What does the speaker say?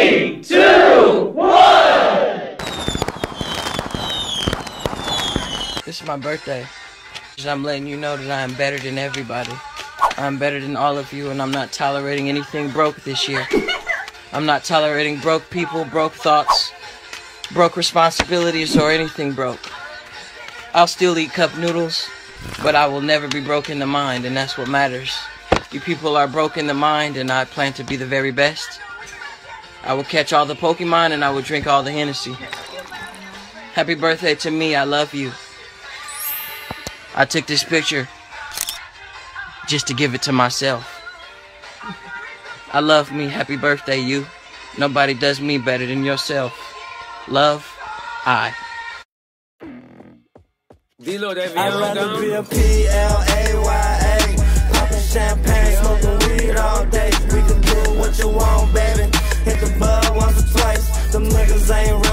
Three, two, one. This is my birthday. I'm letting you know that I am better than everybody. I'm better than all of you, and I'm not tolerating anything broke this year. I'm not tolerating broke people, broke thoughts, broke responsibilities, or anything broke. I'll still eat cup noodles, but I will never be broke in the mind, and that's what matters. You people are broke in the mind, and I plan to be the very best. I will catch all the Pokemon, and I will drink all the Hennessy. Happy birthday to me, I love you. I took this picture just to give it to myself. I love me. Happy birthday, you. Nobody does me better than yourself. Love, I. D-Lo, that I'd rather down. be a P-L-A-Y-A Poppin' champagne, same